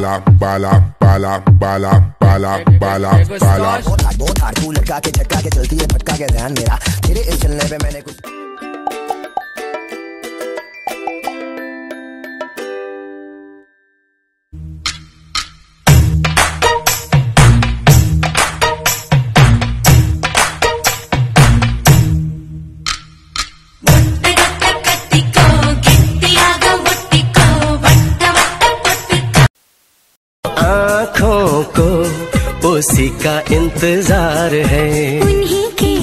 bala bala bala bala bala bala bala बहुत हार तू लटका के झटका के चलती है भटका के ध्यान मेरा तेरे इस चलने पे मैंने कुछ उसी का इंतज़ार है। उन्हीं की।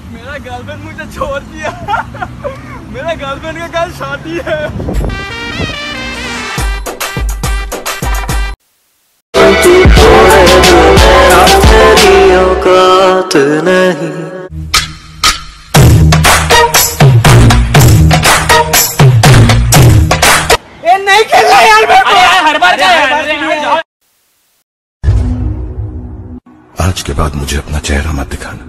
मेरा गर्लफ्रेंड मुझे छोड़ दिया। मेरा गर्लफ्रेंड का कल शादी है। नहीं। आज के बाद मुझे अपना चेहरा मत दिखाना।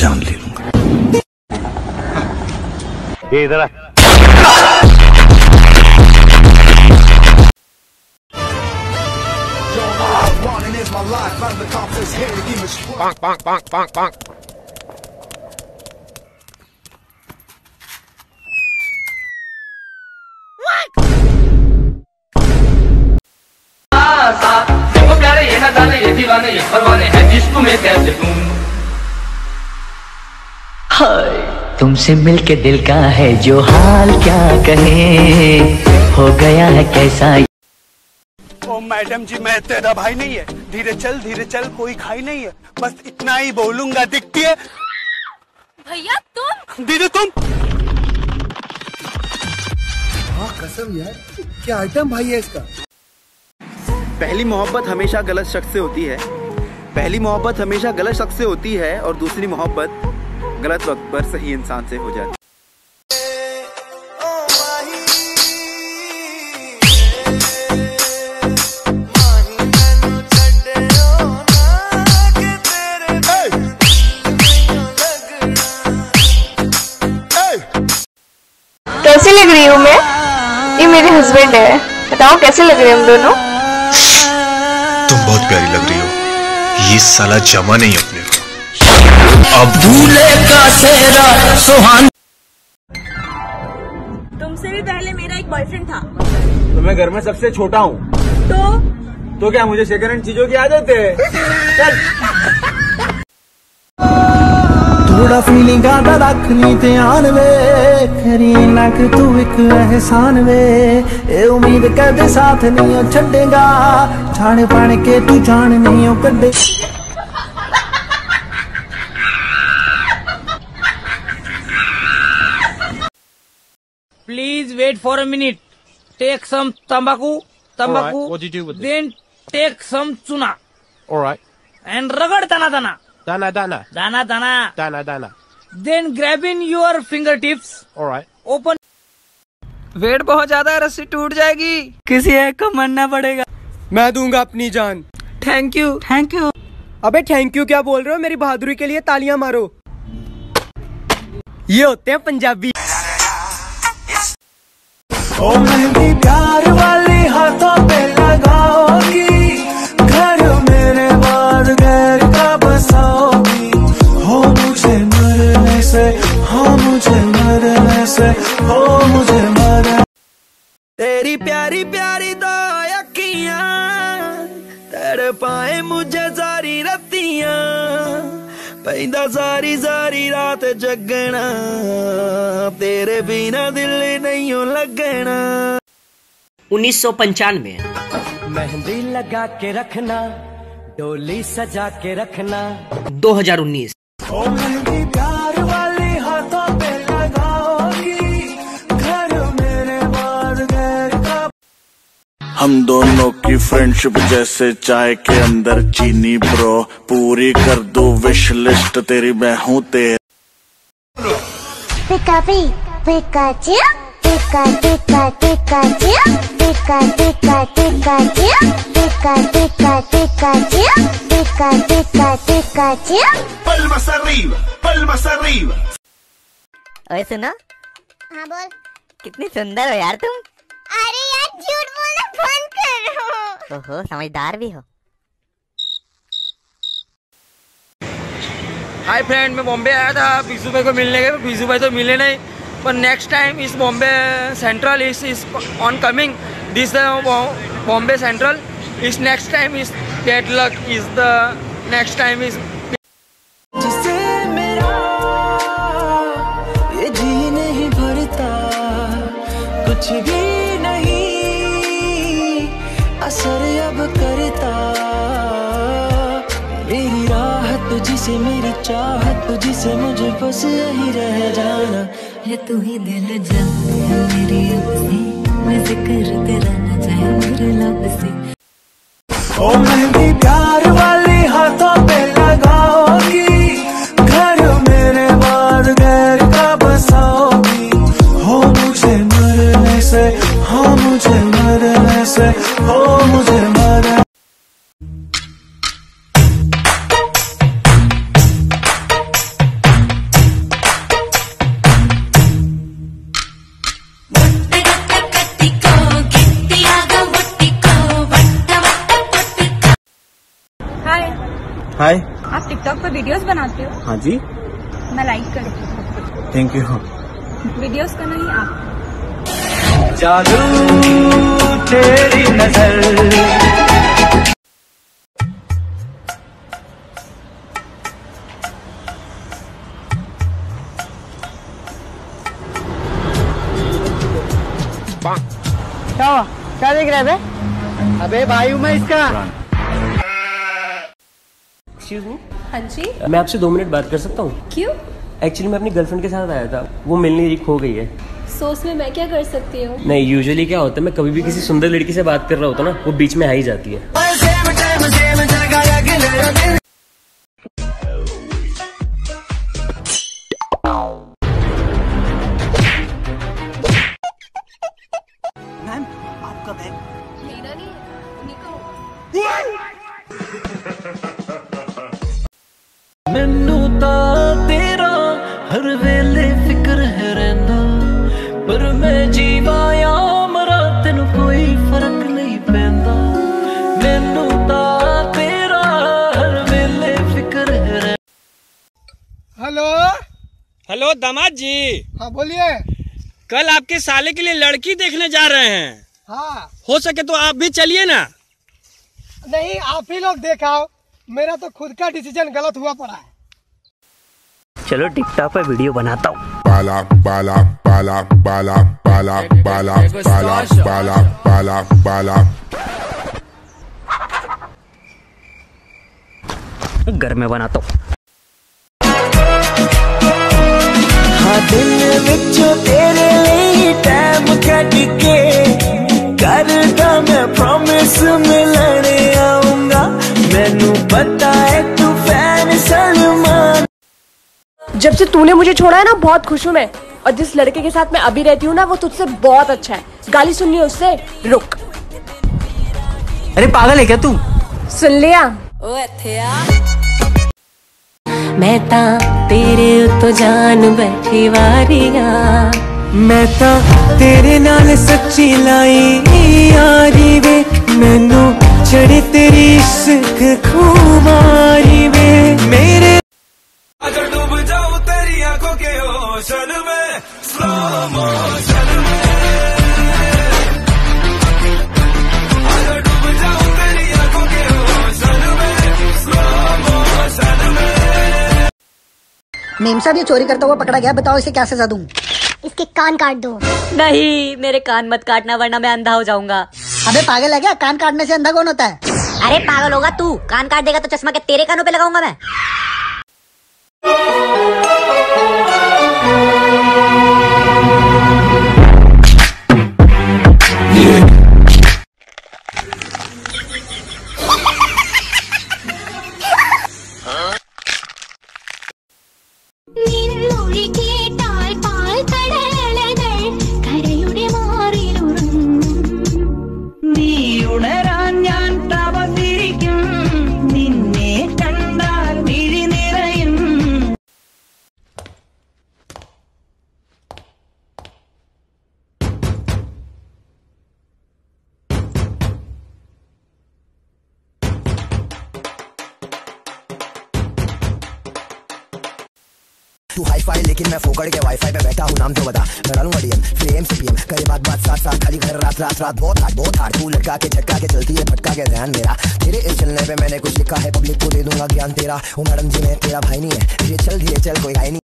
जान ले लूँगा। bonk bonk bonk bonk bonk तुमसे मिलके दिल का है जो हाल क्या कहे? हो गया है कैसा? ओ मैडम जी मैं तेरा भाई नहीं है। धीरे चल धीरे चल कोई खाई नहीं है। बस इतना ही बोलूँगा दिखती है। भैया तुम? दीदी तुम? हाँ कसम यार क्या आइटम भाई है इसका? पहली मोहब्बत हमेशा गलत शख्स से होती है। पहली मोहब्बत हमेशा गलत शख्स से होती है और दूसरी मोहब्बत गलत वक्त पर सही इंसान से हो जाती। कैसी लग रही हूँ मैं? ये मेरे हस्बैंड है। बताओ कैसे लग रहे हैं हम दोनों? तुम बहुत प्यारी लग रही हो। ये साला जमा नहीं अपने को। अब दूल्हे का सेहरा सुहान। तुमसे भी पहले मेरा एक बॉयफ्रेंड था। तो मैं घर में सबसे छोटा हूँ। तो? तो क्या मुझे सेकंड हैंड चीज़ों की आदत है? चल। थोड़ा फीलिंग आदा रखनी ध्यान वे। करी ना कि तू एक एहसान वे। ए उम्मीद कदे साथ नहीं छड़ेगा छाण पाण के तू जान नहीं हो कड्डे। Wait for a minute. Take some tambaku, tambaku. What do you do with then it? Then take some tuna All right. and ragad dana dana, Dana, dana, dana dana. dana, dana. Then grab in your fingertips, All right. open. Weight बहुत ज़्यादा है रस्सी टूट जाएगी किसी एक को मरना पड़ेगा मैं दूँगा अपनी जान थैंक यू थैंक यू अबे थैंक यू क्या बोल रहे हो मेरी बहादुरी के लिए तालियाँ मारो ये होते हैं पंजाबी प्यार वाली हाथों पे लगाओगी। घर मेरे बाद हो मुझे मरने से, हो मुझे मरने से, हो मुझे मर तेरी प्यारी प्यारी दो अखियाँ तेरे पाए मुझे सारी रतियाँ ਪੈਂਦਾ ਸਾਰੀ ਸਾਰੀ ਰਾਤ ਜਗਣਾ। ਤੇਰੇ ਬਿਨਾ ਦਿਲ ਨਹੀਂ ਲੱਗਣਾ। 1995 मेहंदी लगा के रखना डोली सजा के रखना 2019 हज़ार उन्नीस हम दोनों की फ्रेंडशिप जैसे चाय के अंदर चीनी ब्रो पूरी कर दो विश लिस्ट तेरी मैं हूँ तेरे। पिकाबी पिकाजी पिका सुनो। हाँ बोल। कितनी सुंदर हो यार तुम। अरे झूठ बोलना बंद करो। ओहो समझदार भी हो। हाय फ्रेंड मैं बॉम्बे आया था बीजू भाई को मिलने के पीजू भाई तो मिले नहीं पर नेक्स्ट टाइम इस Bombay central is is on coming this Bombay central is next time is get luck is the next time is असर अब करता। मेरी राहत तुझसे मेरी चाहत तुझसे मुझे बस यही रह जाना। है तू ही दिल जाना है मेरी अब से मैं ज़िक्र तेरा न जाए मेरे लब से। ओ मेहंदी प्यार हाय आप टिकटॉक पर वीडियोस बनाते हो? हाँ जी। मैं लाइक करती हूँ थैंक यू वीडियोस का नहीं आप। जादू तेरी नज़र। क्या क्या देख रहे थे अबे भाई हूँ मैं इसका। एक्सक्यूज मी हाँ जी मैं आपसे दो मिनट बात कर सकता हूँ क्यों एक्चुअली मैं अपनी गर्लफ्रेंड के साथ आया था वो मिलने नहीं रही खो गई है सोच में मैं क्या कर सकती हूँ नहीं यूजुअली क्या होता है मैं कभी भी किसी सुंदर लड़की से बात कर रहा होता ना वो बीच में आ ही जाती है ਹਰ ਵੇਲੇ ਫਿਕਰ ਹੈ ਰਹਿੰਦਾ ਪਰ ਮੈਂ ਜੀਵਾਂ ਜਾਂ ਮਰਾਂ ਤੈਨੂੰ ਕੋਈ ਫਰਕ ਨਹੀਂ ਪੈਂਦਾ ਮੈਨੂੰ ਤਾਂ ਤੇਰਾ ਹਰ ਵੇਲੇ ਫਿਕਰ ਹੈ ਰਹਿੰਦਾ हेलो हेलो दामाद जी हाँ बोलिए कल आपके साले के लिए लड़की देखने जा रहे हैं हाँ हो सके तो आप भी चलिए ना नहीं आप ही लोग देखाओ मेरा तो खुद का डिसीजन गलत हुआ पड़ा है चलो टिकटॉक पर वीडियो बनाता हूँ Bala, bala, bala, bala, bala, bala, bala, bala, bala, bala. घर में बनाता हूँ ਹਾਂ ਦਿਨ ਵਿੱਚੋਂ ਤੇਰੇ ਲਈ ਟਾਈਮ ਕੱਢ ਕੇ ਕਰਦਾ ਮੈਂ ਪ੍ਰੋਮਿਸ ਮਿਲਣ ਆਉਂਗਾ ਮੈਨੂੰ ਪਤਾ ਹੈ जब से तूने मुझे छोड़ा है ना बहुत खुश हूँ मैं। और जिस लड़के के साथ मैं अभी रहती हूँ ना वो तुझसे बहुत अच्छा है। गाली सुननी है उससे रुक। अरे पागल है क्या तू? सुन लिया। मैं ता तेरे तो जान बैठी वारिया। मैं ता तेरे नाल सच्ची लाई यारी वे। मैनू चढ़ी तेरी इश्क खूबारी वे। मेरे मोशन में अगर डूब जाऊँ तेरी आँखों के ओशन में स्लो मोशन में मेम साहब ये चोरी करता हुआ पकड़ा गया बताओ इसे क्या सजा दूँ? इसके कान काट दो। नहीं मेरे कान मत काटना वरना मैं अंधा हो जाऊँगा। अबे पागल है क्या? कान काटने से अंधा कौन होता है? अरे पागल होगा तू। कान काट देगा तो चश्मा के तेरे कानों पे लगाऊँगा मैं। 你努力。तू हाई फाई लेकिन मैं फोकड़ के वाईफाई पे बैठा हूँ, नाम तो बता। मैं डालूँगा डीएम फ्रेम से सी पी एम करे बात बात साथ साथ, खाली घर, रात रात रात, बहुत हार्ड बहुत हार्ड तू लटका के, झटका के चलती है, भटका के ध्यान मेरा। तेरे इस चलने पे मैंने कुछ लिखा है पब्लिक को दे दूँगा ज्ञान तेरा। वो मैडम जी, मैं तेरा भाई नहीं है। धीरे चल धीरे चल, कोई है नहीं।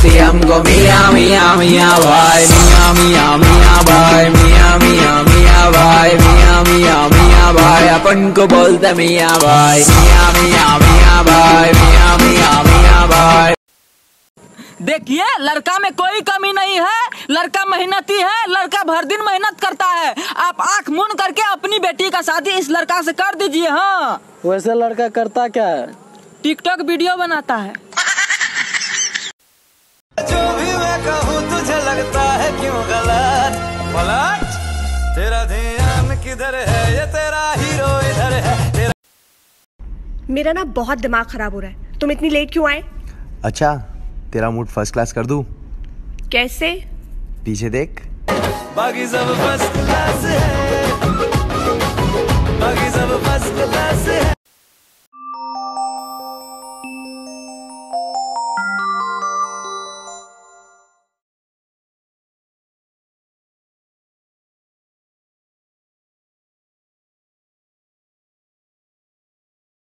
पब्लिक बोलती हमको मियाँ मियाँ मियाँ भाई मियाँ मियाँ मियाँ भाई मियाँ मियाँ मियाँ भाई मियाँ मियाँ मियाँ भाई अपन को बोलते मियाँ भाई मियाँ मियाँ मियाँ भाई मियाँ मियाँ मियाँ भाई देखिए लड़का में कोई कमी नहीं है। लड़का मेहनती है लड़का भर दिन मेहनत करता है। आप आँख मूंद करके अपनी बेटी का शादी इस लड़का से कर दीजिए हाँ। वैसे लड़का करता क्या है? टिकटॉक वीडियो बनाता है। कहूँ तुझे लगता है क्यों गलत? पलट तेरा ध्यान किधर है? ये तेरा हीरो इधर है। तेरा मेरा ना बहुत दिमाग खराब हो रहा है। तुम इतनी लेट क्यों आए? अच्छा तेरा मूड फ़र्स्ट क्लास कर दूँ? कैसे? पीछे देख। बाकी सब फ़र्स्ट क्लास है। बाकी सब फ़र्स्ट क्लास है।